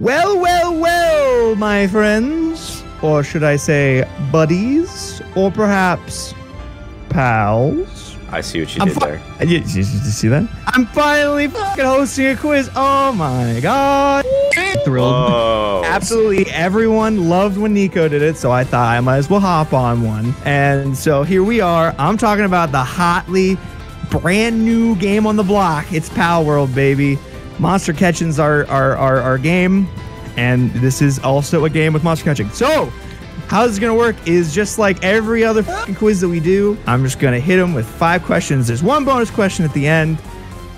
Well, well, well, my friends. Or should I say buddies? Or perhaps pals? I see what you I'm did there. Uh, You, you- you see that? I'm finally fucking hosting a quiz. Oh my god. Thrilled. Oh, Absolutely everyone loved when Nico did it, so I thought I might as well hop on one. And so here we are. I'm talking about the hotly brand new game on the block. It's Pal World, baby. Monster Catching's our, our, our, our game, and this is also a game with Monster Catching. So, how this is gonna work is just like every other quiz that we do. I'm just gonna hit them with five questions. There's one bonus question at the end.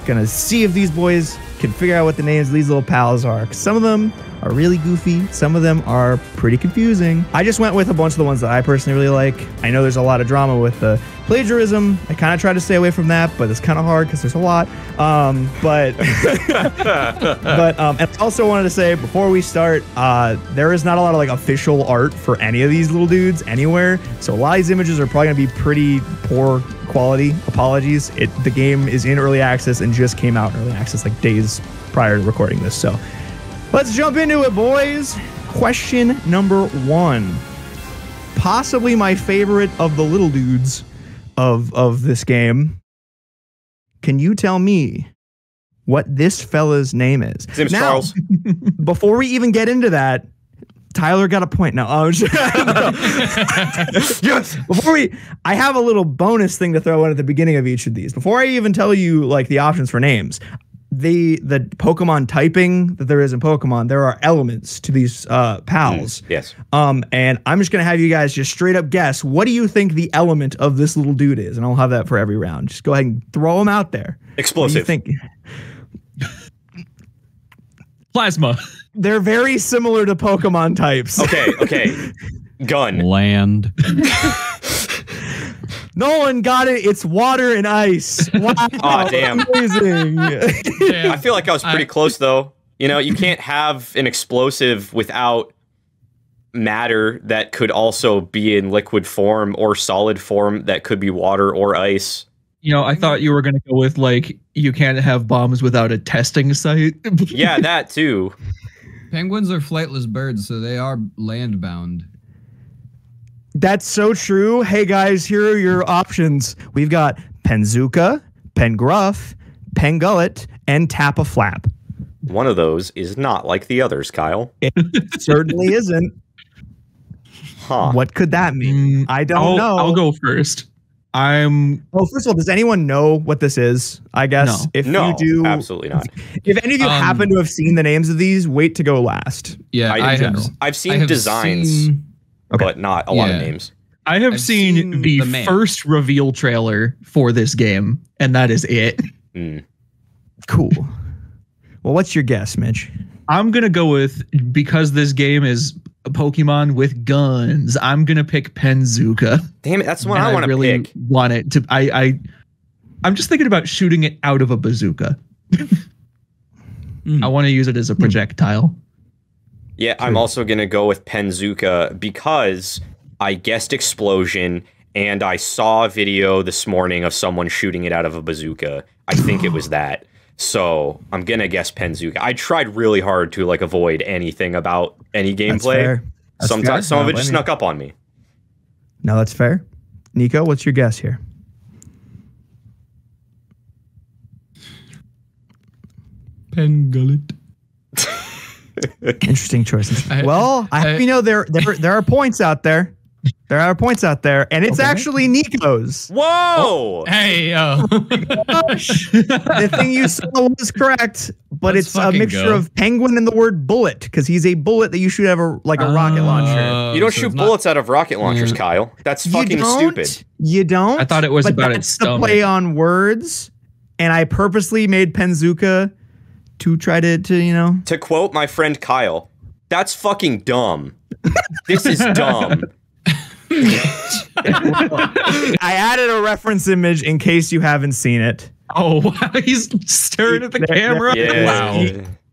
Gonna see if these boys can figure out what the names of these little pals are. Some of them are really goofy. Some of them are pretty confusing. I just went with a bunch of the ones that I personally really like. I know there's a lot of drama with the plagiarism. I kind of try to stay away from that, but it's kind of hard because there's a lot. Um, but but um, and I also wanted to say before we start, uh, there is not a lot of like official art for any of these little dudes anywhere. So a lot of these images are probably gonna be pretty poor quality. Apologies. It the game is in early access and just came out in early access like days prior to recording this. So let's jump into it, boys. Question number one. Possibly my favorite of the little dudes of of this game. Can you tell me what this fella's name is? his name's Now, Charles. Before we even get into that, Tyler got a point. No, oh, yes. Before we, I have a little bonus thing to throw in at the beginning of each of these. Before I even tell you like the options for names, the the Pokemon typing that there is in Pokemon, there are elements to these uh, pals. Yes. Um, and I'm just gonna have you guys just straight up guess what do you think the element of this little dude is, and I'll have that for every round. Just go ahead and throw them out there. What do you Explosive. think? Plasma. They're very similar to Pokemon types. Okay. Okay. Gun. Land. Nolan got it. It's water and ice. Wow. Aw, damn. Amazing. I feel like I was pretty close though. You know, you can't have an explosive without matter that could also be in liquid form or solid form that could be water or ice. You know, I thought you were going to go with like you can't have bombs without a testing site. Yeah, that too. Penguins are flightless birds, so they are land bound. That's so true. Hey guys, here are your options. We've got Penzuka, Pengruff, Pengullet, and Tappa Flap. One of those is not like the others, Kyle. It Certainly isn't. Huh. What could that mean? Mm, I don't I'll, know. I'll go first. I'm Well, first of all, does anyone know what this is? I guess No. if no, you do, absolutely not. if any of you Um, happen to have seen the names of these, wait to go last. Yeah, I, I have. I've I seen have designs, seen- Okay. but not a lot of names. I have I've seen, seen the, the first reveal trailer for this game, and that is it. Mm. Cool. Well, what's your guess, Mitch? I'm gonna go with because this game is a Pokemon with guns. I'm gonna pick Penzuka. Damn it, that's the one And I want to really pick. want it to. I, I I'm just thinking about shooting it out of a bazooka. Hmm. I want to use it as a hmm. projectile. Yeah, I'm also gonna go with Penzuka because I guessed explosion and I saw a video this morning of someone shooting it out of a bazooka. I think it was that. So I'm gonna guess Penzuka. I tried really hard to like avoid anything about any That's gameplay. fair. That's fair. Sometimes some of it just snuck up on me. No, that's fair. Nico, what's your guess here? Pengullet. Interesting choice. I- well, I hope I- you know there there there are points out there. There are points out there, and it's Okay. actually Nico's. Whoa! Hey, yo. the thing you saw was correct, but Let's it's a mixture go. of penguin and the word bullet because he's a bullet that you shoot out of a, like a rocket launcher. Uh, you don't so shoot it's not- bullets out of rocket launchers, Mm. Kyle. That's fucking don't? stupid. You don't. I thought it was but about that's its the stomach. play on words, and I purposely made Penzuka to try to to you know To quote my friend Kyle, that's fucking dumb. this is dumb. I added a reference image in case you haven't seen it. Oh, wow, he's staring at the camera. Yeah. Wow.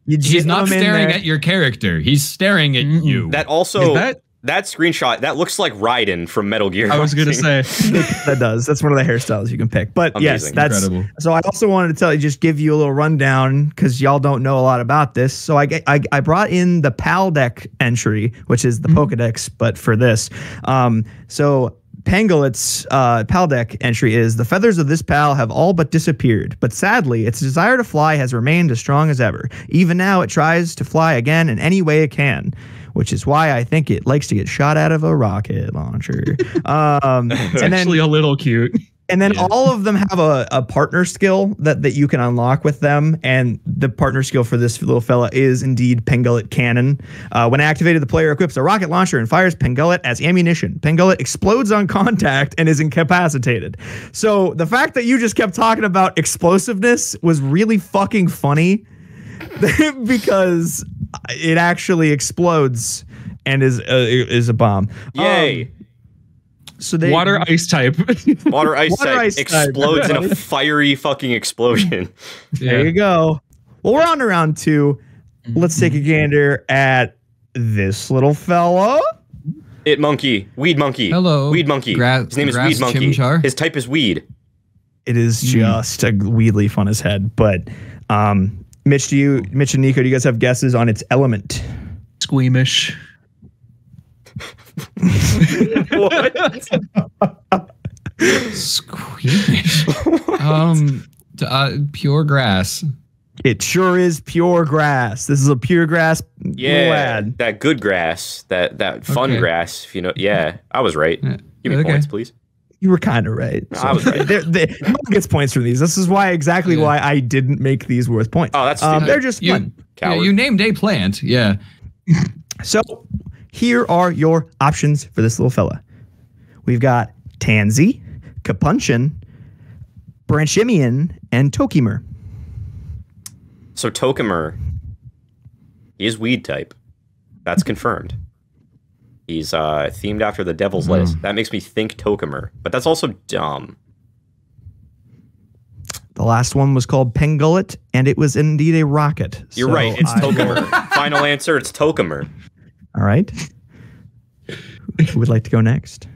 You He's not staring at your character. He's staring at you. That also that that screenshot that looks like Raiden from Metal Gear. I was gonna say that does. That's one of the hairstyles you can pick. But yes, that's Incredible. so. I also wanted to tell you, just give you a little rundown because y'all don't know a lot about this. So I, get- I I brought in the PAL deck entry, which is the Pokedex, but for this. Um, so Pengullet's uh, PAL deck entry is the feathers of this pal have all but disappeared, but sadly, its desire to fly has remained as strong as ever. Even now, it tries to fly again in any way it can. Which is why I think it likes to get shot out of a rocket launcher. Um, it's and then actually a little cute. and then Yeah. all of them have a, a partner skill that, that you can unlock with them. And the partner skill for this little fella is indeed Pengullet Cannon. Uh, when activated, the player equips a rocket launcher and fires Pengullet as ammunition. Pengullet explodes on contact and is incapacitated. So the fact that you just kept talking about explosiveness was really fucking funny because it actually explodes and is uh, is a bomb. Yay! Um, so they Water ice type. Water ice Water type ice type. explodes in a fiery fucking explosion. There you go. Well, we're on to round 2 Let's take a gander at this little fella. It monkey, weed monkey. Hello. weed monkey. Gra- His name is weed monkey. chimchar? His type is weed. It is just a weirdly fun as head. But um, Mitch, do you, Mitch and Nico, do you guys have guesses on its element? Squeamish. Squeamish. um, t- uh, pure grass. It sure is pure grass. This is a pure grass Yeah, lad. that good grass, that that fun Okay. grass. If you know, yeah, I was right. Yeah. Give me Okay. points, please. You were kind of right. I was right. They're- they- no one gets points from these. This is why exactly Yeah. why I didn't make these worth points. Oh, that's um, they're just You, fun. yeah, you named a plant. Yeah. So here are your options for this little fella. We've got Tanzee, Capunchin, Branchimian, and Tokimer. So Tokamer, he is weed type. That's confirmed. He's uh, themed after the Devil's Hmm. Lettuce. That makes me think Tokamer, but that's also dumb. The last one was called Pengullet, and it was indeed a rocket. You're So right. It's I- Tokamer. Final answer. It's Tokamer. All right. Who would like to go next?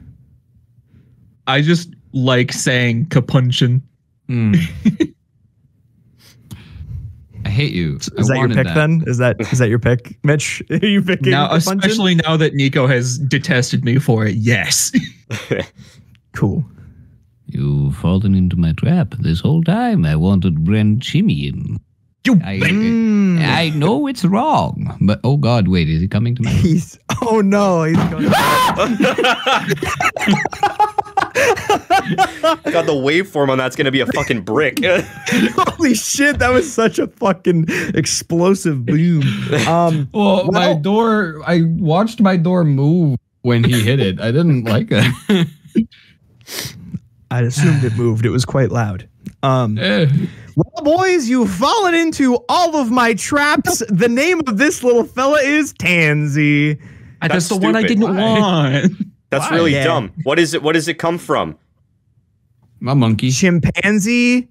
I just like saying Capunchin. Hmm. I hate you. Is I that your wanted pick then? Is that is that your pick, Mitch? Are you picking Now, Capunchin? especially now that Nico has detested me for it. Yes. cool. You've fallen into my trap. This whole time I wanted Branchimian. You I, Mm. I know it's wrong, but oh god, wait, is he coming to me? He's oh no, he's going. God, the waveform on that's gonna be a fucking brick. Holy shit, that was such a fucking explosive boom. Um Well, my door. I watched my door move when he hit it. I didn't like it. I assumed it moved. It was quite loud. Um Eh. Well, boys, you've fallen into all of my traps. The name of this little fella is Tanzee. That's, That's the one I didn't Why? want. That's Why? really Yeah. dumb. What is it? What does it come from? My monkey. Chimpanzee.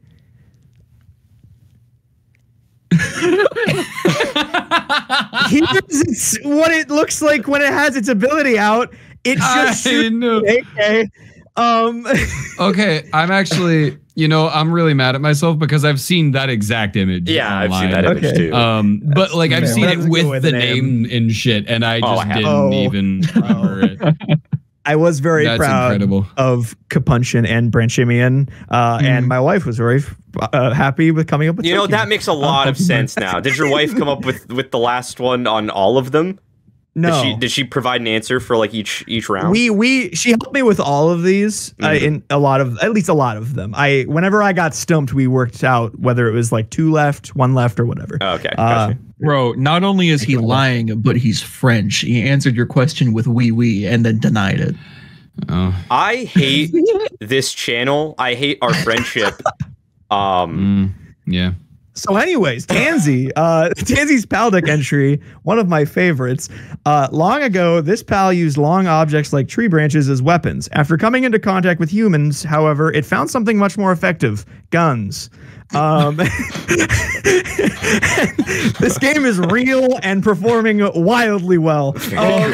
Here's its, what it looks like when it has its ability out. It just I shoots know. AK. Um, Okay, I'm actually, you know, I'm really mad at myself because I've seen that exact image. Yeah, I've seen that image Okay. too. Um, but like I've fair. seen it with with the the name and shit, and I Oh, just I didn't Oh. even remember it. I was very That's proud incredible. of Capunchin and Branchimian, uh, and my wife was very uh, happy with coming up with. you know that makes a lot of sense now. Did your wife come up with with the last one on all of them? No. Did she did she provide an answer for like each each round? We we she helped me with all of these uh, Mhm. in a lot of at least a lot of them. I whenever I got stumped, we worked out whether it was like two left, one left, or whatever. Oh, okay. Uh, gotcha. Bro, not only is he lying, but he's French. He answered your question with wee wee and then denied it. Oh, I hate this channel. I hate our friendship. Um, mm, yeah. So, anyways, Tanzee, uh, Tanzee's pal deck entry, one of my favorites. Uh, long ago, this pal used long objects like tree branches as weapons. After coming into contact with humans, however, it found something much more effective: guns. Um, this game is real and performing wildly well. Um,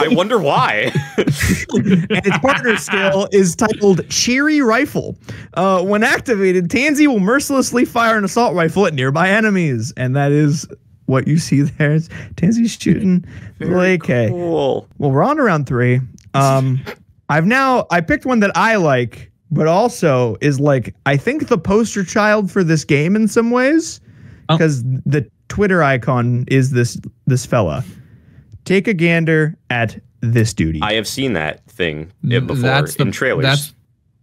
I wonder why. and its partner skill is titled Cheery Rifle. Uh, when activated, Tanzee will mercilessly fire an assault rifle at nearby enemies, and that is what you see there. Tanzee's shooting Very AK. Cool. Well, we're on to round three. Um, I've now I picked one that I like, but also is like I think the poster child for this game in some ways, Oh. because the Twitter icon is this this fella. Take a gander at this duty. I have seen that thing before That's the in trailers. That's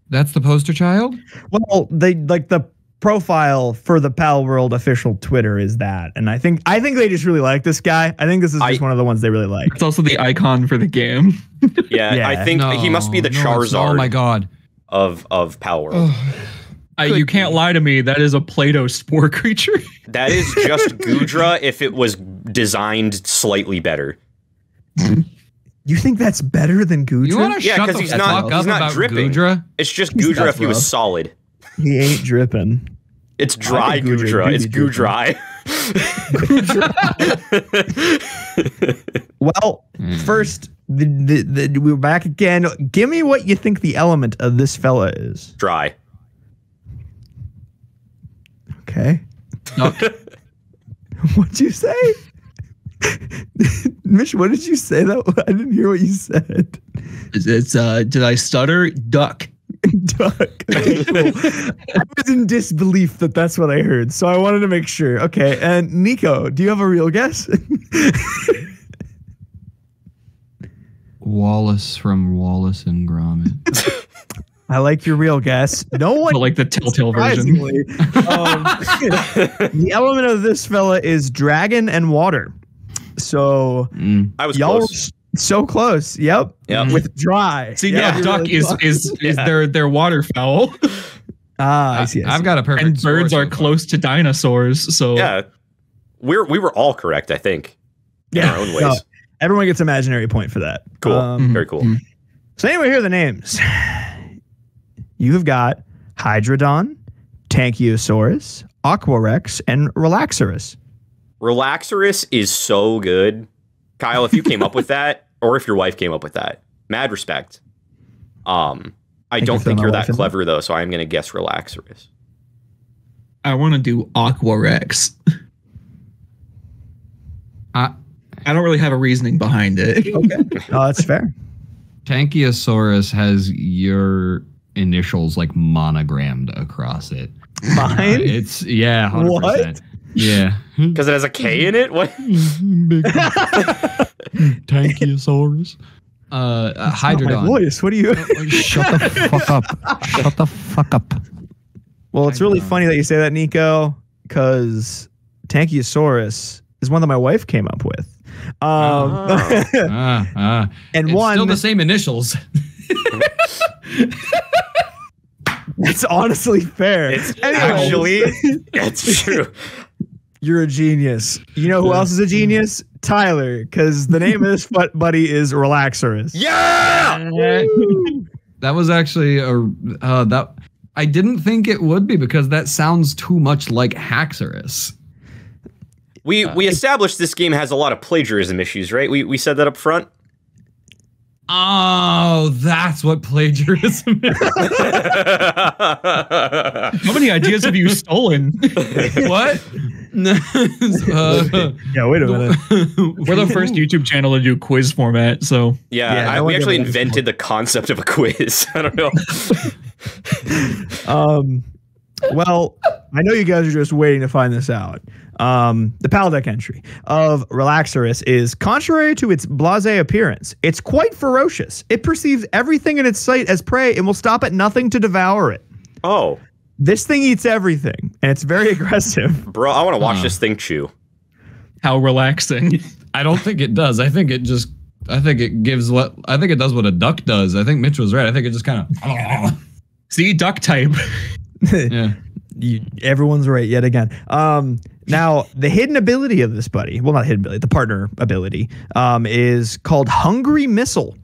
that's the poster child. well, they like the profile for the Pal World official Twitter is that, and I think I think they just really like this guy. I think this is just I- one of the ones they really like. It's also the icon for the game. yeah, Yeah. I think he must be the No, no, oh Charizard Oh my god. Of of Palworld. Uh, you can't lie to me. That is a Play-Doh spore creature. That is just Goodra if it was designed slightly better. You think that's better than Goodra? You want to Yeah, shut 'cause the he's fuck not- up he's not about dripping. Goodra? It's just He's- Goodra if he was solid. he ain't dripping. It's dry Goodra Goodra. It's be dripping. Goodra. Well, first, the, the, the, we're back again. Give me what you think the element of this fella is. dry. Okay. Duck. What'd you say? Mitch, what did you say? That I didn't hear what you said. It's, it's uh, did I stutter? Duck. Duck. Okay, cool. I was in disbelief that that's what I heard, so I wanted to make sure. Okay, and Nico, do you have a real guess? Wallace from Wallace and Gromit. I like your real guess. No one But like the Telltale version. Um, the element of this fella is dragon and water. So Mm. I was y'all close. s- so close. Yep. Yep. With dry. See, Yeah. no, You're duck really is close. is is Yeah. their their waterfowl, Ah, I see. I I've got a perfect. and birds are close to dinosaurs. So Yeah. We're we were all correct, I think. In Yeah. our own ways. No, everyone gets imaginary point for that. Cool. Um, Very cool. Mhm. So anyway, here are the names. You have got Hydrodon, Tanchiosaurus, Aquarex, and Relaxaurus. Relaxaurus is so good. Kyle, if you came up with that, or if your wife came up with that, mad respect. Um, I Thank you don't think you're that clever though, so I'm gonna guess Relaxaurus. I want to do Aquarex. Uh, I don't really have a reasoning behind it. Okay. oh, that's fair. Tanchiosaurus has your initials like monogrammed across it. Uh, Mine? it's yeah, 100%. What? Yeah. Because it has a K in it. What? Tanchiosaurus. Uh, uh My Hydrodon. voice. What do you? Shut the fuck up. Shut the fuck up. Well, it's really funny that you say that, Nico, because Tanchiosaurus is one that my wife came up with. Um, Oh. Ah, ah. and It's one still the same initials. It's honestly fair. It's Anyways, actually it's true. you're a genius. You know who else is a genius? Tyler, because the name of this bu- buddy is Relaxaurus. Yeah. that was actually a uh, that I didn't think it would be because that sounds too much like Haxorus. We we established this game has a lot of plagiarism issues, right? We we said that up front. Oh, that's what plagiarism is. How many ideas have you stolen? what? No, uh, Yeah, wait a minute. We're the first YouTube channel to do quiz format, so yeah, Yeah, I, no we actually invented the concept of a quiz. I don't know. Um, well, I know you guys are just waiting to find this out. Um, the Paldeck entry of Relaxaurus is contrary to its blase appearance. It's quite ferocious. It perceives everything in its sight as prey and will stop at nothing to devour it. Oh, This thing eats everything, and it's very aggressive. bro, I want to watch Huh. this thing chew. how relaxing. I don't think it does. I think it just. I think it gives what. I think it does what a duck does. I think Mitch was right. I think it just kind of. See, duck type. Yeah. You, everyone's right yet again. Um, now the hidden ability of this buddy, well, not hidden ability, the partner ability, um, is called Hungry Missile.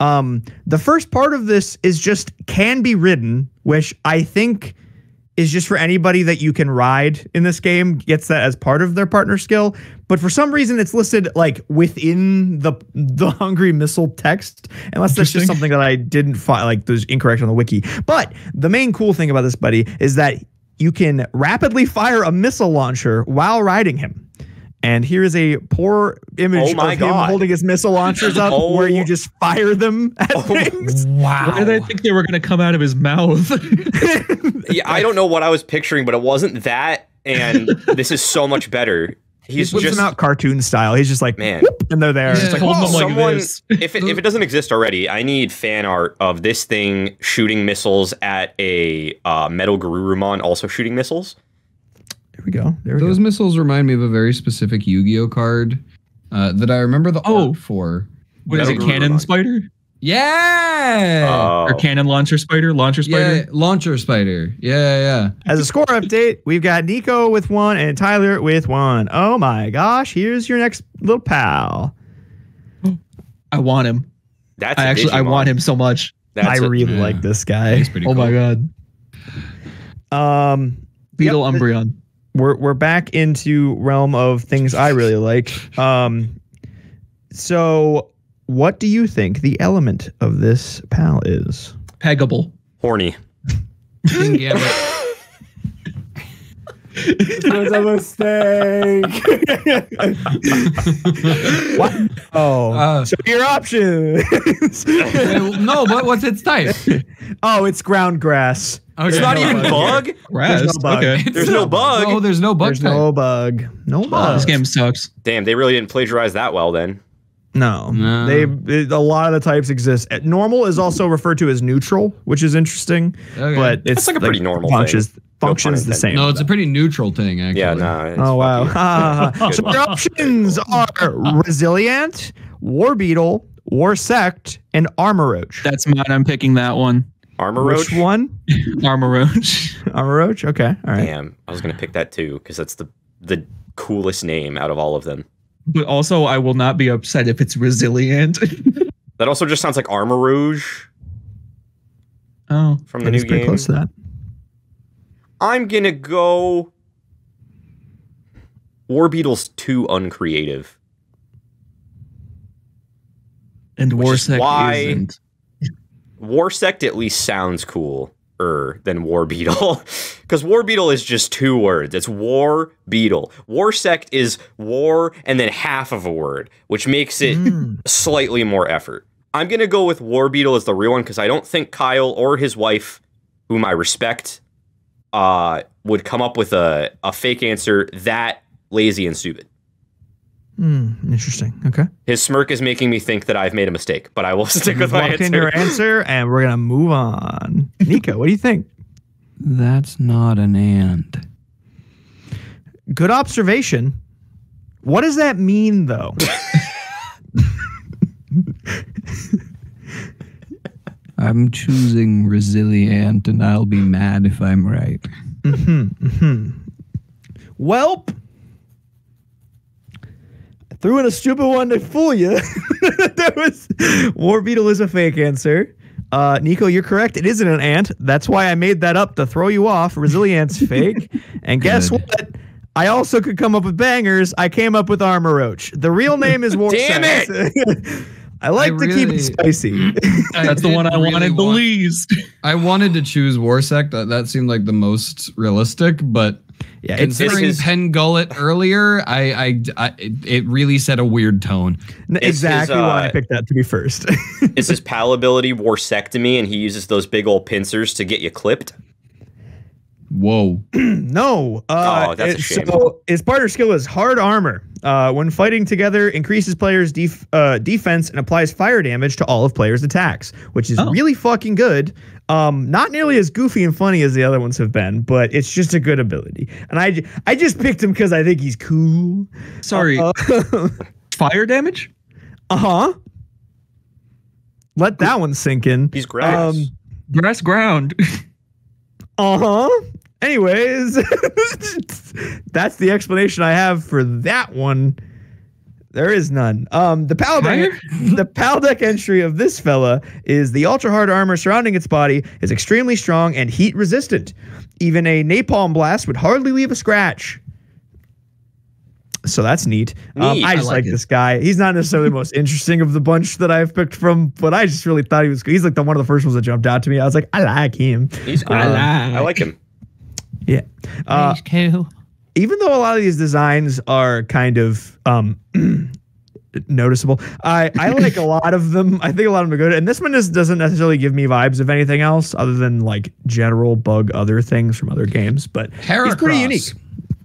Um, the first part of this is just can be ridden, which I think is just for anybody that you can ride in this game gets that as part of their partner skill. But for some reason, it's listed like within the the hungry missile text, unless that's just something that I didn't find like there's incorrect on the wiki. But the main cool thing about this buddy is that you can rapidly fire a missile launcher while riding him. And here is a poor image Oh my of him holding his missile launchers up, Oh. where you just fire them at Oh. things. Why did I think they were going to come out of his mouth? Yeah, I don't know what I was picturing, but it wasn't that. And this is so much better. He He's whips just them out cartoon style. He's just like, Man. whoop, and they're there. Yeah. It's like, Hold whoa. them like someone. this. if it, if it doesn't exist already, I need fan art of this thing shooting missiles at a uh, metal Garurumon also shooting missiles. There we go. There we Those go. missiles remind me of a very specific Yu-Gi-Oh card uh, that I remember the Oh. art for. what is it? Metal Cannon spider Yeah. Oh. or cannon launcher spider? Launcher spider? yeah, launcher spider. Yeah, yeah. As a score update, we've got Nico with one and Tyler with one. Oh my gosh, here's your next little pal. I want him. That's I a actually I want him so much. That's I a- really yeah. like this guy. He's pretty Oh cool. my god. Um, Beetle Yep. Umbreon. we're we're back into realm of things I really like. Um, so what do you think the element of this pal is? Peggable. horny. Kingambit. was a mistake. what? Oh, Uh, so your options. no, but what's its type? oh, it's ground grass. Okay. It's not no even bug bug. Grass. no bug. Okay. There's no bug. Oh, there's no bug There's type. no bug. No bug. This game sucks. Damn, they really didn't plagiarize that well then. No, No. they it- a lot of the types exist. Uh, Normal is also referred to as neutral, which is interesting, Okay. but it's like a pretty normal functions, thing. No Functions pun the same. no, it's a pretty neutral thing, actually. Yeah, no. it's Oh wow! so your options are resilient, war beetle, war sect, and armor roach. That's mine. I'm picking that one. Armor Which one? Armor Roach. Armor roach. Okay, all right. Damn, I was gonna pick that too because that's the the coolest name out of all of them. But also, I will not be upset if it's resilient. That also just sounds like Armarouge oh, from the new pretty game. close to that. I'm gonna go. War Beetle's too uncreative. and is why- isn't. War Sect at least sounds cool er than War Beetle. Because War Beetle is just two words. It's War Beetle. War Sect is war and then half of a word, which makes it Mm. slightly more effort. I'm gonna go with War Beetle as the real one because I don't think Kyle or his wife, whom I respect, uh, would come up with a, a fake answer that lazy and stupid. Hmm, interesting. Okay. His smirk is making me think that I've made a mistake, but I will stick with my Locked in your answer. answer, and we're gonna move on. Nico, what do you think? That's not an and. Good observation. What does that mean, though? I'm choosing resilient, and I'll be mad if I'm right. Mm-hmm, mm-hmm. Welp. I threw in a stupid one to fool you. that was War Beetle is a fake answer. Uh, Nico, you're correct. It isn't an ant. That's why I made that up to throw you off. Resilience fake. And guess Good. what? I also could come up with bangers. I came up with Armor Roach. The real name is War Damn it! I like I to keep it spicy. That's the one I really wanted the want- least. I wanted to choose Warsec. That, that seemed like the most realistic, but yeah, considering his- Penn Gullet earlier, I, I, I it, it really set a weird tone. n- his, exactly why I uh, picked that to be first. Is his pal ability warsectomy and he uses those big old pincers to get you clipped? Whoa. No. Uh, Oh, that's a it- shame. So his partner skill is hard armor. Uh, when fighting together, increases players' def- uh, defense and applies fire damage to all of players' attacks, which is Oh. really fucking good. Um, not nearly as goofy and funny as the other ones have been, but it's just a good ability. And I, I just picked him because I think he's cool. Sorry, Uh fire damage? Uh huh. Let that one sink in. He's grass. Um, Grass ground. Uh huh. Anyways, that's the explanation I have for that one. There is none. Um, the PAL deck, the PAL deck entry of this fella is the ultra hard armor surrounding its body is extremely strong and heat resistant. even a napalm blast would hardly leave a scratch. So that's neat. Um, Neat. I I just like like, this guy. He's not necessarily the most interesting of the bunch that I've picked from, but I just really thought he was. He's like the one of the first ones that jumped out to me. I was like, I like him. He's cool. I I like- like him. Yeah. Uh, Nice cow. Even though a lot of these designs are kind of um noticeable i i like a lot of them i think a lot of them are good and this one just doesn't necessarily give me vibes of anything else other than like general bug other things from other games but he's pretty unique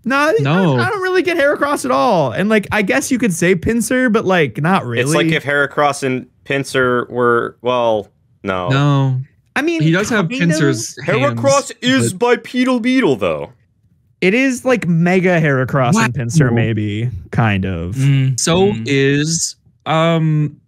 no, No. I, I don't really get Heracross at all. And like, I guess you could say Pinsir, but like, not really. It's like if Heracross and Pinsir were well, no. No, I mean, he does have kind of. pincers. Heracross is bipedal beetle though. It is like Mega Heracross and Wow. Pinsir, maybe kind of. Mm, So mm. is um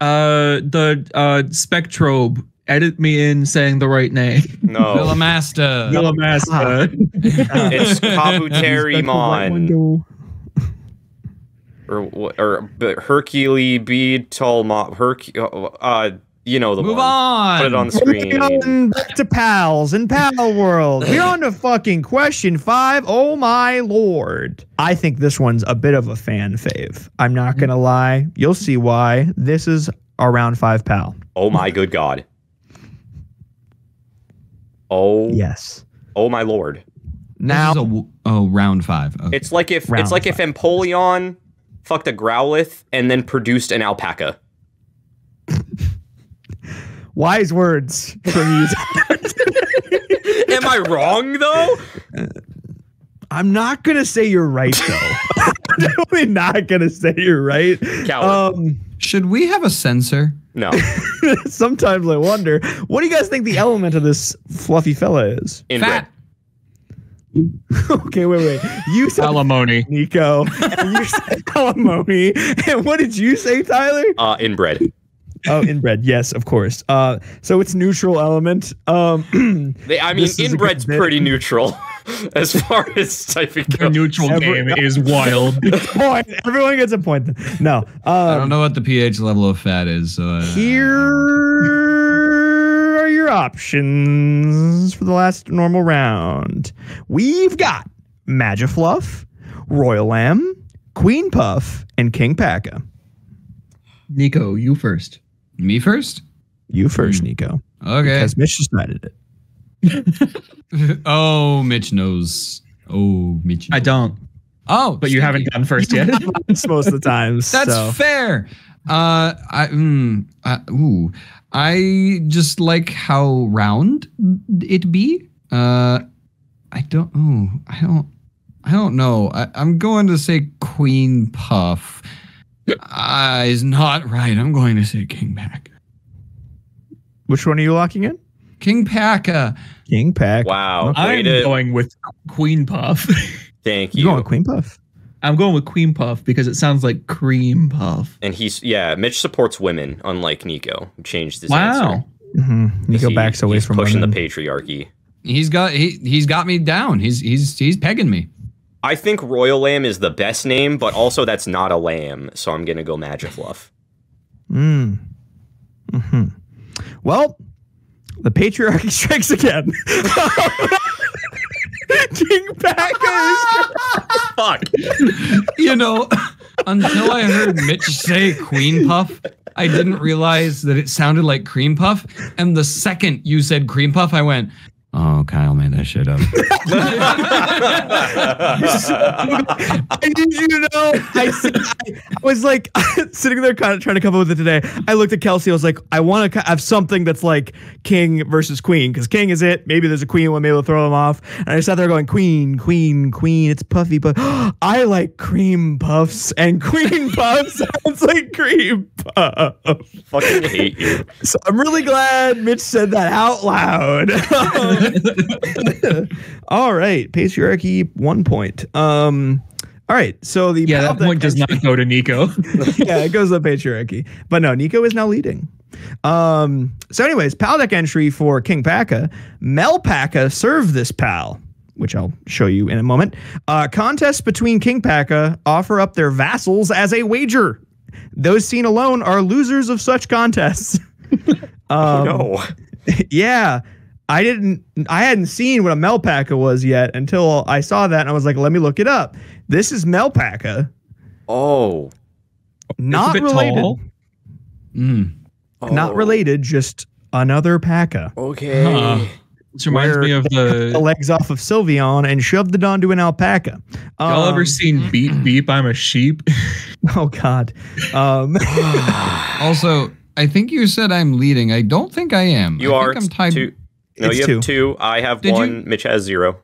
uh the uh Spectrobe. Edit me in saying the right name. No. Villamasta. Villamasta. it's Kabuterimon. Or wh- or but Hercule Beetle Herc uh you know the Move one. on. Put it on the Moving screen. on back to pals and pal world. We're on to fucking question five. Oh my lord. I think this one's a bit of a fan fave. I'm not gonna lie. You'll see why. This is our round five pal. Oh my good god. Oh Yes. oh my lord. Now This is a w- oh round five. Okay. It's like if Round it's like if Empoleon fucked a Growlithe and then produced an alpaca. Wise words from you. Am I wrong though? I'm not gonna say you're right though. I'm definitely not gonna say you're right. Coward. Um Should we have a sensor? no. sometimes I wonder. What do you guys think the element of this fluffy fella is? Inbred. okay, wait, wait. You said Alimony. Nico, and you said alimony. And what did you say, Tyler? Uh inbred. Oh, inbred. Yes, of course. Uh, so it's neutral element. Um, They, I mean This is a good inbred's pretty neutral as far as typing The goes. neutral Every- game is wild. point. Everyone gets a point. then. No. Um, I don't know what the pH level of fat is. So uh, Here are your options for the last normal round. We've got Magifluff, Royal Lamb, Queen Puff, and Kingpaca. Nico, you first. Me first. You first, Hmm. Nico. Okay. Because Mitch decided it. oh, Mitch knows. Oh, Mitch. I don't, Oh, but you haven't gone first yet. Most of the times. That's so. fair. Uh, I mm, uh, ooh, I just like how round it be. Uh, I don't. Ooh, I don't. I don't know. I, I'm going to say Queen Puff. Uh, is not right. I'm going to say King Pack. Which one are you locking in? Kingpaca. King Pack. Wow. Way I'm to, going with Queen Puff. thank You you. going with Queen Puff? I'm going with Queen Puff because it sounds like cream puff. and he's yeah, Mitch supports women, unlike Nico, who changed his Wow. answer. Mm-hmm. Nico He- backs away he's from pushing women. the patriarchy. He's got he he's got me down. He's he's he's pegging me. I think Royal Lamb is the best name, but also that's not a lamb, so I'm gonna go Magifluff. Mm. hmm Well, the patriarchy strikes again. King Packer Fuck. you know, until I heard Mitch say Queen Puff, I didn't realize that it sounded like Cream Puff. And the second you said Cream Puff, I went, "Oh, Kyle made that shit up." I need you to know. I, I, I was like sitting there, kind of trying to come up with it today. I looked at Kelsey. I was like, I want to have something that's like King versus Queen because King is it. Maybe there's a Queen one. Maybe we'll throw them off. And I sat there going, Queen, Queen, Queen. It's puffy, but I like cream puffs, and Queen puffs sounds like cream puff. Fucking hate you. So I'm really glad Mitch said that out loud. all right, patriarchy one point. Um, all right, so the Yeah, that Pal point does not go to Nico. yeah, it goes to patriarchy. But no, Nico is now leading. Um, so, anyways, PAL deck entry for King Paka. Melpaca served this PAL, which I'll show you in a moment. Uh, contests between Kingpaca offer up their vassals as a wager. Those seen alone are losers of such contests. um, no. yeah. I didn't I hadn't seen what a Melpaca was yet until I saw that and I was like, let me look it up. This is Melpaca. Oh. Not bit related. tall. Mm. Not Oh. related, just another Paca. Okay. Huh. This reminds Where- me of The the. legs off of Sylveon and shoved it onto an alpaca. Y'all Um, ever seen Beep Beep? I'm a sheep. Oh God. Um, Also, I think you said I'm leading. I don't think I am. You I are Think I'm tied. two. No, It's you have two. I have Did one. you- Mitch has zero.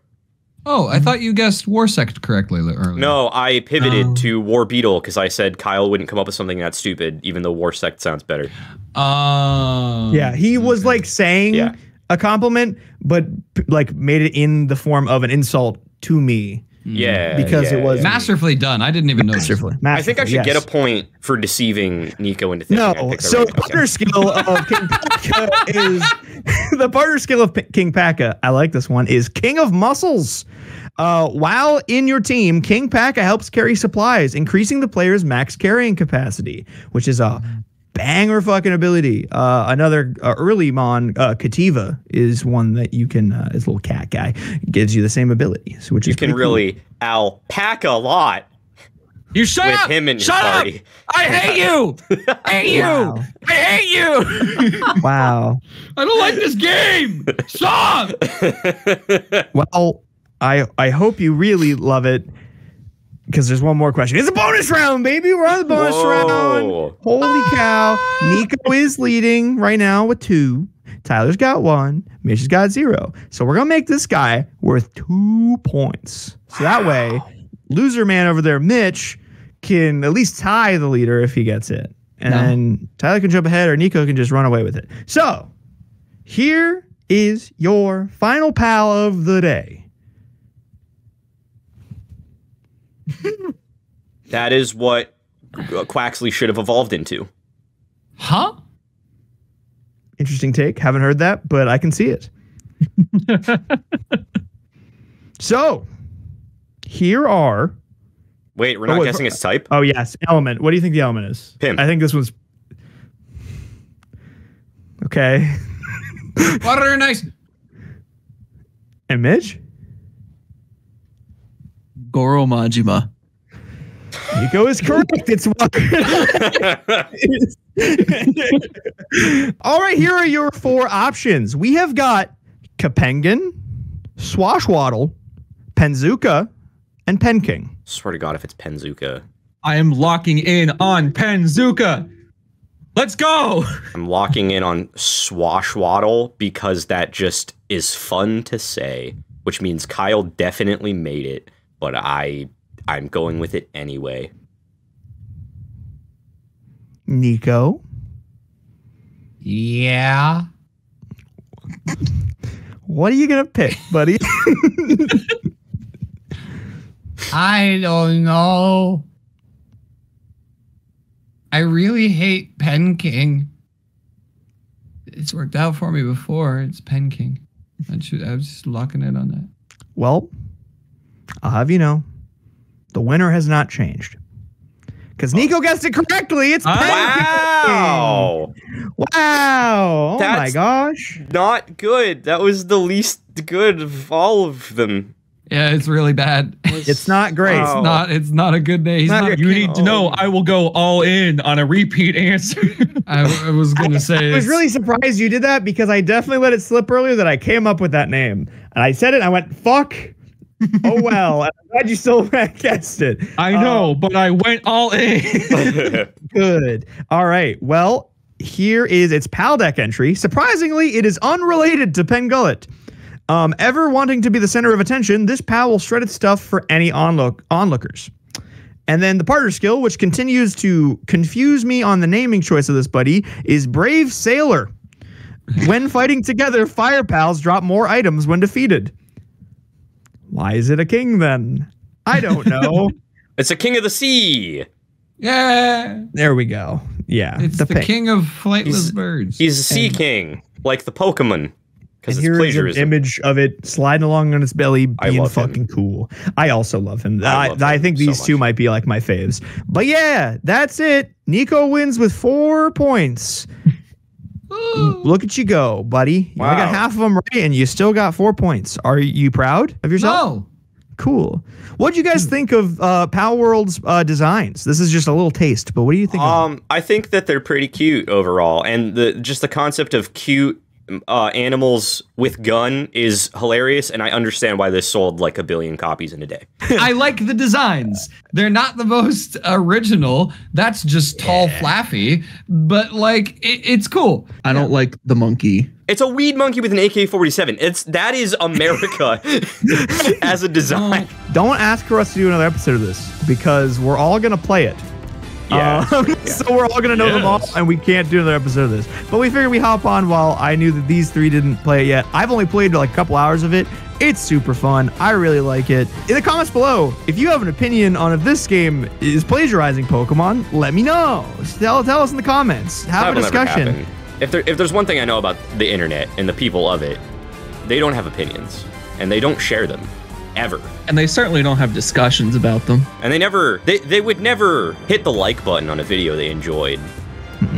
Oh, I thought you guessed Warsect correctly earlier. No, I pivoted Oh. to War Beetle because I said Kyle wouldn't come up with something that stupid, even though War Sect sounds better. Uh, yeah, he was okay. like saying Yeah. a compliment, but like made it in the form of an insult to me. Yeah, Because it was yeah. masterfully done. I didn't even know. Masterfully. I think I should get a point for deceiving Nico into thinking No, picked the so right the okay. partner skill of King Paka is the partner skill of P- Kingpaca. I like this one. Is King of Muscles. Uh, while in your team, Kingpaca helps carry supplies, increasing the player's max carrying capacity, which is a banger fucking ability. Uh, another uh, early mon, uh, Cattiva, is one that you can. Uh, is a little cat guy gives you the same abilities, which You is can pretty cool. really alpaca a lot You shut with up! him in your shut up! party. I hate you! I hate you! Wow. I hate you! Wow. I don't like this game. Stop. Well, I I hope you really love it because there's one more question. It's a bonus round, baby. We're on the bonus round. Whoa. Holy cow! Nico is leading right now with two. Tyler's got one. Mitch has got zero. So we're gonna make this guy worth two points. So that way, loser man over there, Mitch, can at least tie the leader if he gets it, and No. then Tyler can jump ahead, or Nico can just run away with it. So here is your final pal of the day. That is what uh, Quaxly should have evolved into. Huh? Interesting take. Haven't heard that, but I can see it. so, here are. Wait, we're Oh, not wait, guessing its type? Oh yes, element. What do you think the element is? Pimp. I think this one's. Okay. Water and ice. And Mitch, Goro Majima. Nico is correct. It's All right, here are your four options. We have got Kapengan, Swashwaddle, Penzuka, and Penking. Swear to God, if it's Penzuka. I am locking in on Penzuka. Let's go! I'm locking in on Swashwaddle because that just is fun to say, which means Kyle definitely made it, but I I'm going with it anyway. Nico. Yeah. What are you gonna pick, buddy? I don't know. I really hate Pen King. It's worked out for me before. It's Pen King. I, should, I was just locking it on that. well, I'll have you know, the winner has not changed. Because Nico oh. guessed it correctly. It's. Penking. Wow! Wow! Oh my gosh! Not good. That was the least good of all of them. Yeah, it's really bad. It's not great. Wow. It's not. It's not a good day. He's Not not. good. You need to know oh. I will go all in on a repeat answer. I, I was gonna say. I was really surprised you did that because I definitely let it slip earlier that I came up with that name. And I said it and I went, fuck. Oh well. I'm glad you still guessed it. I know, but I went all in. Good. All right. Well, here is its PAL deck entry. Surprisingly, it is unrelated to Pengullet. Um, ever wanting to be the center of attention, this PAL will shred its stuff for any onlook onlookers. And then the partner skill, which continues to confuse me on the naming choice of this buddy, is Brave Sailor. when fighting together, fire pals drop more items when defeated. Why is it a king then? I don't know. it's a king of the sea. yeah. there we go. Yeah. It's the, pink. king of flightless He's- birds. He's a sea And- king, like the Pokemon, because And it's here's an image of it sliding along on its belly, I being love him. fucking cool. I also love him. I I, love I him think so these two might be like my faves. But yeah, that's it. Nico wins with four points. Look at you go, buddy. You only got half of them right, and you still got four points. Are you proud of yourself? No. Cool. What do you guys think of uh, Palworld's uh, designs? This is just a little taste, but what do you think? of Um, I think that they're pretty cute overall, and the just the concept of cute uh, animals with gun is hilarious, and I understand why this sold like a billion copies in a day. I like the designs. They're not the most original. That's just tall, flappy. but like it, it's cool. I don't like the monkey. It's a weed monkey with an AK-47. It's that is America as a design. Don't ask for us to do another episode of this because we're all gonna play it. Yeah. Um, so we're all gonna know them all, and we can't do another episode of this. But we figured we hop on while I knew that these three didn't play it yet. I've only played like a couple hours of it. It's super fun. I really like it. In the comments below, if you have an opinion on if this game is plagiarizing Pokemon, let me know. Tell, tell us in the comments. Have That a will discussion. happen. If there if there's one thing I know about the internet and the people of it, they don't have opinions and they don't share them ever. And they certainly don't have discussions about them. And they never they, they would never hit the like button on a video they enjoyed.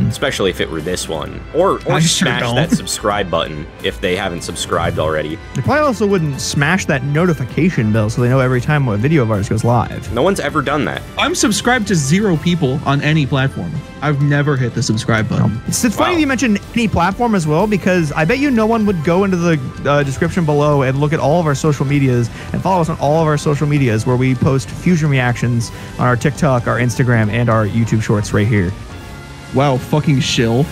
Especially if it were this one. Or or I sure smash don't. that subscribe button if they haven't subscribed already. They probably also wouldn't smash that notification bell so they know every time a video of ours goes live. No one's ever done that. I'm subscribed to zero people on any platform. I've never hit the subscribe button. It's, it's funny Wow. you mentioned any platform as well because I bet you no one would go into the uh, description below and look at all of our social medias and follow us on all of our social medias where we post fusion reactions on our TikTok, our Instagram, and our YouTube shorts right here. Wow, fucking shill.